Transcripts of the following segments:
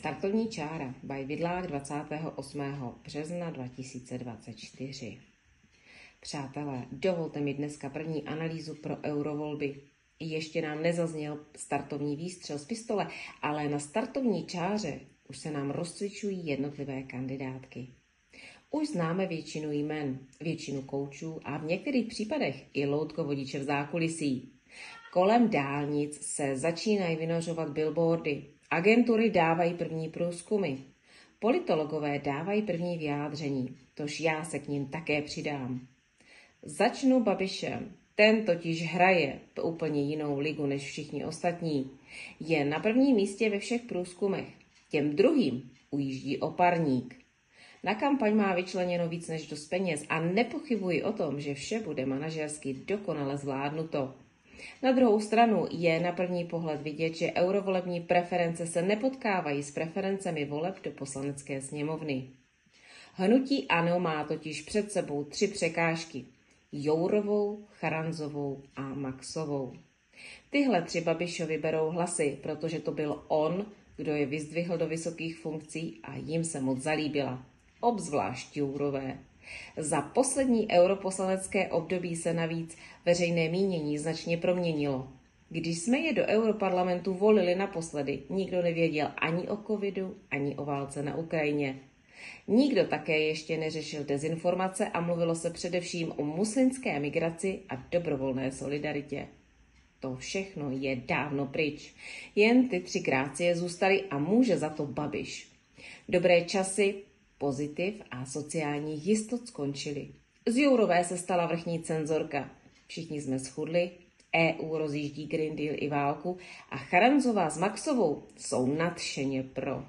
Startovní čára by Vidlák 28. března 2024. Přátelé, dovolte mi dneska první analýzu pro eurovolby. Ještě nám nezazněl startovní výstřel z pistole, ale na startovní čáře už se nám rozcvičují jednotlivé kandidátky. Už známe většinu jmen, většinu koučů a v některých případech i loutko vodiče v zákulisí. Kolem dálnic se začínají vynořovat billboardy, Agentury dávají první průzkumy. Politologové dávají první vyjádření, tož já se k ním také přidám. Začnu Babišem. Ten totiž hraje úplně jinou ligu než všichni ostatní. Je na prvním místě ve všech průzkumech. Těm druhým ujíždí oparník. Na kampaň má vyčleněno víc než dost peněz a nepochybuji o tom, že vše bude manažersky dokonale zvládnuto. Na druhou stranu je na první pohled vidět, že eurovolební preference se nepotkávají s preferencemi voleb do poslanecké sněmovny. Hnutí ANO má totiž před sebou tři překážky. Jourovou, Charanzovou a Maxovou. Tyhle tři Babišovi berou hlasy, protože to byl on, kdo je vyzdvihl do vysokých funkcí a jim se moc zalíbila. Obzvlášť Jourové. Za poslední europoslanecké období se navíc veřejné mínění značně proměnilo. Když jsme je do Europarlamentu volili naposledy, nikdo nevěděl ani o covidu, ani o válce na Ukrajině. Nikdo také ještě neřešil dezinformace a mluvilo se především o muslimské migraci a dobrovolné solidaritě. To všechno je dávno pryč. Jen ty tři grácie zůstaly a může za to Babiš. Dobré časy pozitiv a sociálních jistot skončily. Z Jourové se stala vrchní cenzorka. Všichni jsme schudli, EU rozjíždí Green Deal i válku a Charanzová s Maxovou jsou nadšeně pro.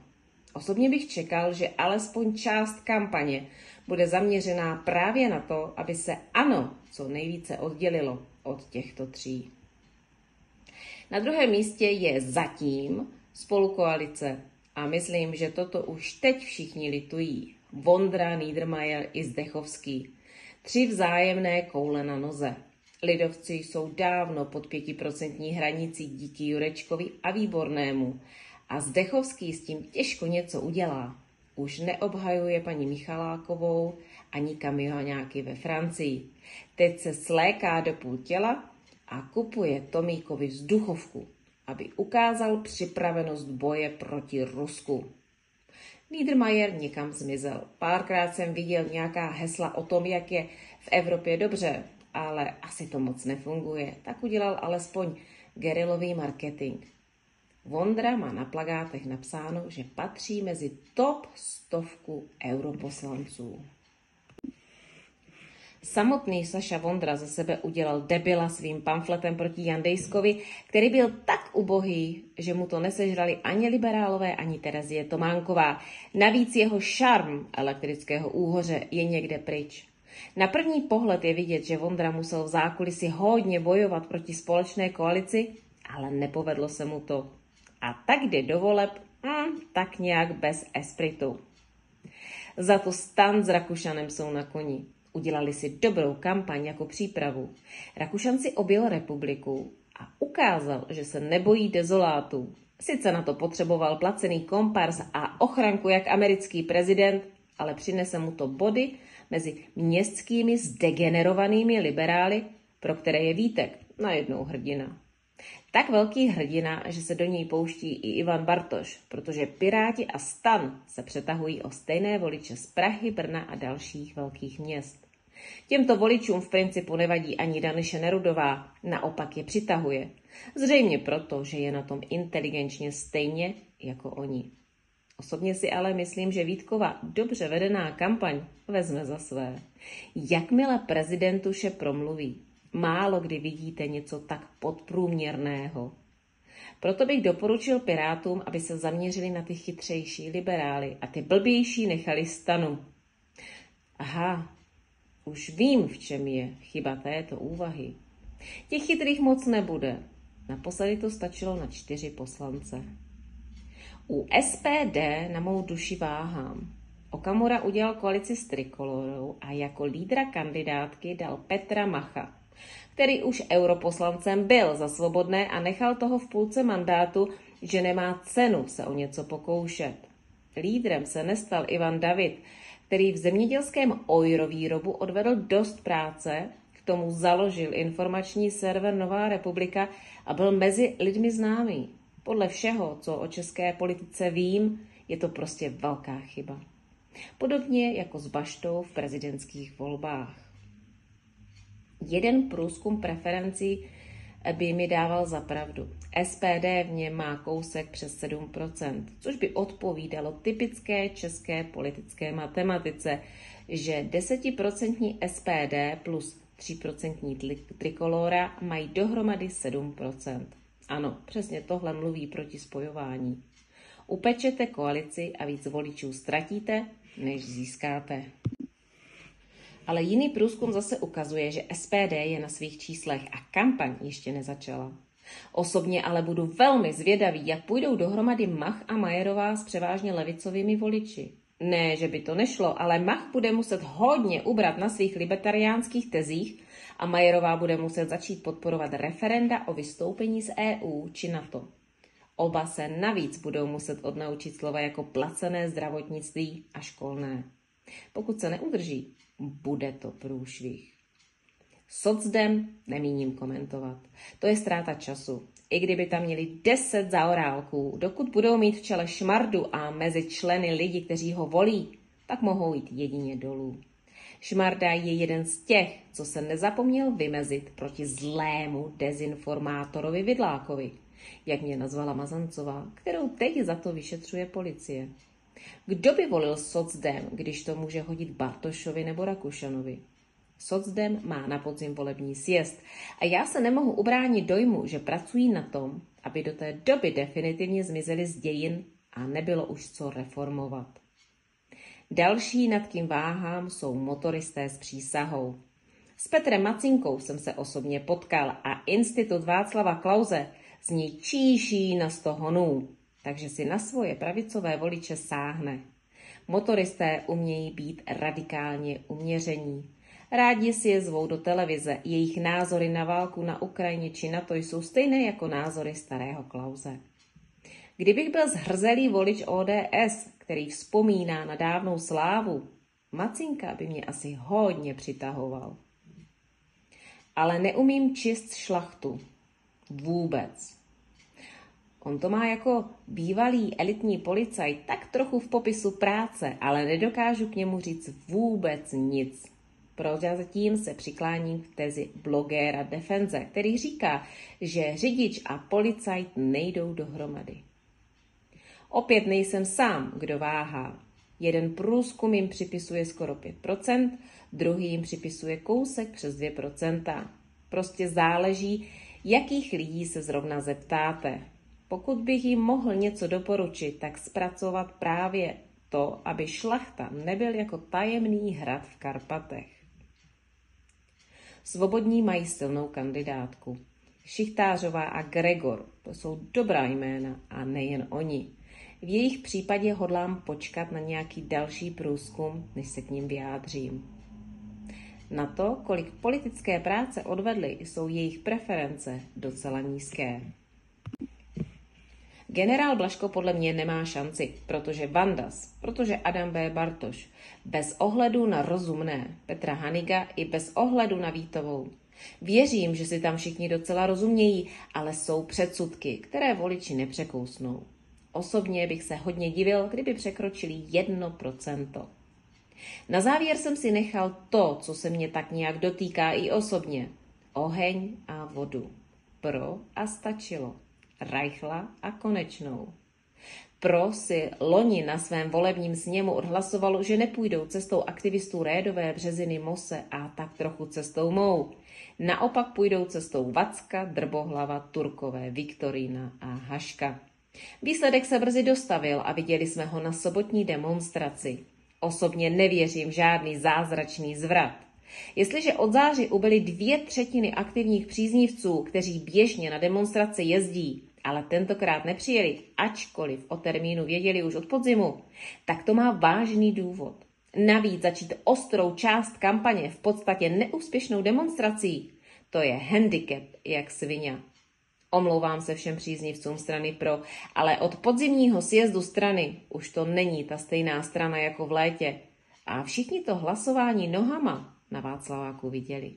Osobně bych čekal, že alespoň část kampaně bude zaměřená právě na to, aby se ano co nejvíce oddělilo od těchto tří. Na druhém místě je zatím spolukoalice a myslím, že toto už teď všichni litují. Vondra, Niedermayer i Zdechovský. Tři vzájemné koule na noze. Lidovci jsou dávno pod pětiprocentní hranicí díky Jurečkovi a Výbornému. A Zdechovský s tím těžko něco udělá. Už neobhajuje paní Michalákovou ani kamionáky ve Francii. Teď se sléká do půl těla a kupuje Tomíkovi vzduchovku aby ukázal připravenost boje proti Rusku. Niedermayer někam zmizel. Párkrát jsem viděl nějaká hesla o tom, jak je v Evropě dobře, ale asi to moc nefunguje. Tak udělal alespoň gerilový marketing. Vondra má na plagátech napsáno, že patří mezi top stovku europoslanců. Samotný Saša Vondra za sebe udělal debila svým pamfletem proti Jandejskovi, který byl tak ubohý, že mu to nesežrali ani liberálové, ani Terezie Tománková. Navíc jeho šarm elektrického úhoře je někde pryč. Na první pohled je vidět, že Vondra musel v zákulisi hodně bojovat proti společné koalici, ale nepovedlo se mu to. A tak jde do voleb, hm, tak nějak bez espritu. Za to stan s Rakušanem jsou na koni. Udělali si dobrou kampaň jako přípravu. Rakušan si objel republiku a ukázal, že se nebojí dezolátů. Sice na to potřeboval placený kompars a ochranku jak americký prezident, ale přinese mu to body mezi městskými zdegenerovanými liberály, pro které je Vítek najednou hrdina. Tak velký hrdina, že se do ní pouští i Ivan Bartoš, protože Piráti a Stan se přetahují o stejné voliče z Prahy, Brna a dalších velkých měst. Těmto voličům v principu nevadí ani Daniše Nerudová, naopak je přitahuje. Zřejmě proto, že je na tom inteligenčně stejně jako oni. Osobně si ale myslím, že Vítkova dobře vedená kampaň vezme za své. Jakmile prezidentuše promluví, málo kdy vidíte něco tak podprůměrného. Proto bych doporučil Pirátům, aby se zaměřili na ty chytřejší liberály a ty blbější nechali stanu. Aha, už vím, v čem je chyba této úvahy. Těch chytrých moc nebude. Naposledy to stačilo na čtyři poslance. U SPD na mou duši váhám. Okamura udělal koalici s Trikolorou a jako lídra kandidátky dal Petra Macha, který už europoslancem byl za svobodné a nechal toho v půlce mandátu, že nemá cenu se o něco pokoušet. Lídrem se nestal Ivan David, který v zemědělském ojrovýrobu odvedl dost práce, k tomu založil informační server Nová republika a byl mezi lidmi známý. Podle všeho, co o české politice vím, je to prostě velká chyba. Podobně jako s Baštou v prezidentských volbách. Jeden průzkum preferencí by mi dával za pravdu. SPD v něm má kousek přes 7%, což by odpovídalo typické české politické matematice, že 10% SPD plus 3% trikolora mají dohromady 7%. Ano, přesně tohle mluví proti spojování. Upečete koalici a víc voličů ztratíte, než získáte. Ale jiný průzkum zase ukazuje, že SPD je na svých číslech a kampaň ještě nezačala. Osobně ale budu velmi zvědavý, jak půjdou dohromady Mach a Majerová s převážně levicovými voliči. Ne, že by to nešlo, ale Mach bude muset hodně ubrat na svých libertariánských tezích a Majerová bude muset začít podporovat referenda o vystoupení z EU či NATO. Oba se navíc budou muset odnaučit slova jako placené zdravotnictví a školné. Pokud se neudrží, bude to průšvih. Socdem nemíním komentovat. To je ztráta času. I kdyby tam měli deset zaorálků, dokud budou mít v čele šmardu a mezi členy lidi, kteří ho volí, tak mohou jít jedině dolů. Šmarda je jeden z těch, co se nezapomněl vymezit proti zlému dezinformátorovi Vidlákovi, jak mě nazvala Mazancová, kterou teď za to vyšetřuje policie. Kdo by volil socdem, když to může hodit Bartošovi nebo Rakušanovi? Socdem má na podzim volební sjezd a já se nemohu ubránit dojmu, že pracují na tom, aby do té doby definitivně zmizeli z dějin a nebylo už co reformovat. Další, nad kým váhám, jsou motoristé s přísahou. S Petrem Macinkou jsem se osobně potkal a Institut Václava Klauze z ní číší na sto honů takže si na svoje pravicové voliče sáhne. Motoristé umějí být radikálně uměření. Rádi si je zvou do televize, jejich názory na válku na Ukrajině či na to jsou stejné jako názory starého Klauze. Kdybych byl zhrzelý volič ODS, který vzpomíná na dávnou slávu, Macinka by mě asi hodně přitahoval. Ale neumím čist šlachtu. Vůbec. On to má jako bývalý elitní policajt tak trochu v popisu práce, ale nedokážu k němu říct vůbec nic. Prozatím se přikláním k tezi blogéra Defenze, který říká, že řidič a policajt nejdou dohromady. Opět nejsem sám, kdo váhá. Jeden průzkum jim připisuje skoro 5%, druhý jim připisuje kousek přes 2%. Prostě záleží, jakých lidí se zrovna zeptáte. Pokud bych jim mohl něco doporučit, tak zpracovat právě to, aby šlachta nebyl jako tajemný hrad v Karpatech. Svobodní mají silnou kandidátku. Šichtářová a Gregor, to jsou dobrá jména a nejen oni. V jejich případě hodlám počkat na nějaký další průzkum, než se k ním vyjádřím. Na to, kolik politické práce odvedly, jsou jejich preference docela nízké. Generál Blaško podle mě nemá šanci, protože Vandas, protože Adam B. Bartoš, bez ohledu na rozumné Petra Haniga i bez ohledu na Vítovou. Věřím, že si tam všichni docela rozumějí, ale jsou předsudky, které voliči nepřekousnou. Osobně bych se hodně divil, kdyby překročili 1%. Na závěr jsem si nechal to, co se mě tak nějak dotýká i osobně. Oheň a vodu. Pro a stačilo. Reichla a Konečnou. Pro si loni na svém volebním sněmu odhlasovalo, že nepůjdou cestou aktivistů Rédové, Březiny, Mose a tak trochu cestou mou. Naopak půjdou cestou Vacka, Drbohlava, Turkové, Viktorína a Haška. Výsledek se brzy dostavil a viděli jsme ho na sobotní demonstraci. Osobně nevěřím žádný zázračný zvrat. Jestliže od září ubyly dvě třetiny aktivních příznivců, kteří běžně na demonstrace jezdí, ale tentokrát nepřijeli, ačkoliv o termínu věděli už od podzimu, tak to má vážný důvod. Navíc začít ostrou část kampaně v podstatě neúspěšnou demonstrací, to je handicap jak svině. Omlouvám se všem příznivcům strany pro, ale od podzimního sjezdu strany už to není ta stejná strana jako v létě. A všichni to hlasování nohama na Václaváku viděli.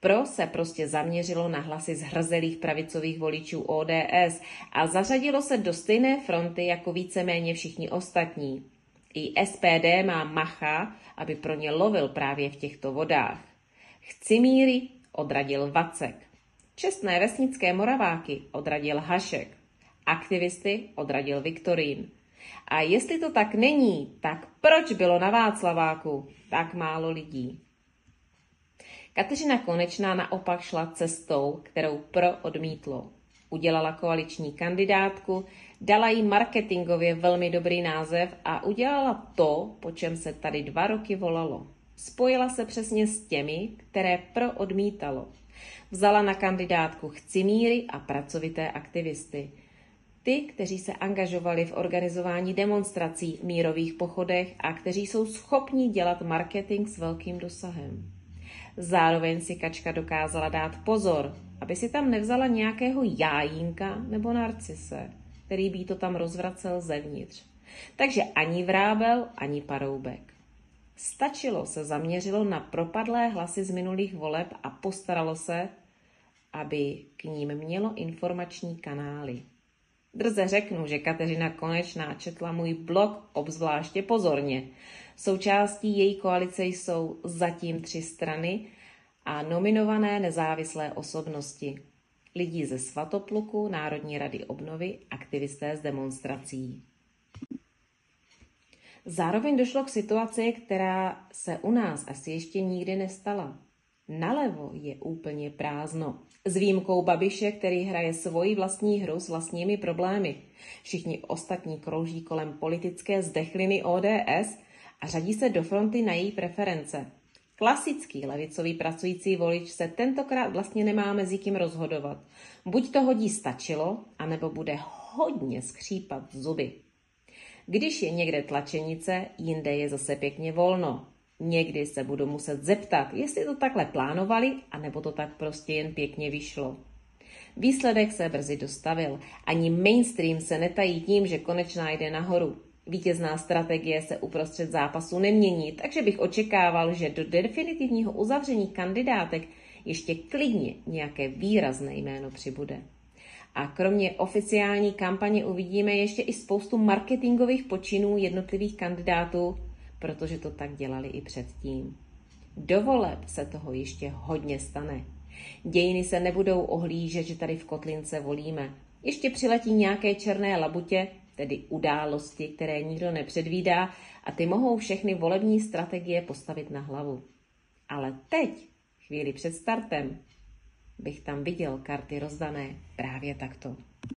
Pro se prostě zaměřilo na hlasy zhrzelých pravicových voličů ODS a zařadilo se do stejné fronty jako víceméně všichni ostatní. I SPD má macha, aby pro ně lovil právě v těchto vodách. Chci míry odradil Vacek. Čestné vesnické moraváky odradil Hašek. Aktivisty odradil Viktorín. A jestli to tak není, tak proč bylo na Václaváku tak málo lidí? Kateřina Konečná naopak šla cestou, kterou pro odmítlo. Udělala koaliční kandidátku, dala jí marketingově velmi dobrý název a udělala to, po čem se tady dva roky volalo. Spojila se přesně s těmi, které pro odmítalo. Vzala na kandidátku chcimíry a pracovité aktivisty. Ty, kteří se angažovali v organizování demonstrací, mírových pochodech a kteří jsou schopni dělat marketing s velkým dosahem. Zároveň si kačka dokázala dát pozor, aby si tam nevzala nějakého jájínka nebo narcise, který by to tam rozvracel zevnitř. Takže ani vrábel, ani paroubek. Stačilo se zaměřilo na propadlé hlasy z minulých voleb a postaralo se, aby k ním mělo informační kanály. Drze řeknu, že Kateřina Konečná četla můj blog obzvláště pozorně. Součástí její koalice jsou zatím tři strany a nominované nezávislé osobnosti. Lidí ze Svatopluku, Národní rady obnovy, aktivisté z demonstrací. Zároveň došlo k situaci, která se u nás asi ještě nikdy nestala. Nalevo je úplně prázdno. S výjimkou Babiše, který hraje svoji vlastní hru s vlastními problémy. Všichni ostatní krouží kolem politické zdechliny ODS a řadí se do fronty na její preference. Klasický levicový pracující volič se tentokrát vlastně nemá mezi kým rozhodovat. Buď to hodí stačilo, anebo bude hodně skřípat zuby. Když je někde tlačenice, jinde je zase pěkně volno. Někdy se budu muset zeptat, jestli to takhle plánovali, anebo to tak prostě jen pěkně vyšlo. Výsledek se brzy dostavil. Ani mainstream se netají tím, že konečná jde nahoru. Vítězná strategie se uprostřed zápasu nemění, takže bych očekával, že do definitivního uzavření kandidátek ještě klidně nějaké výrazné jméno přibude. A kromě oficiální kampaně uvidíme ještě i spoustu marketingových počinů jednotlivých kandidátů, protože to tak dělali i předtím. Do voleb se toho ještě hodně stane. Dějiny se nebudou ohlížet, že tady v Kotlince volíme. Ještě přiletí nějaké černé labutě, tedy události, které nikdo nepředvídá a ty mohou všechny volební strategie postavit na hlavu. Ale teď, chvíli před startem, bych tam viděl karty rozdané právě takto.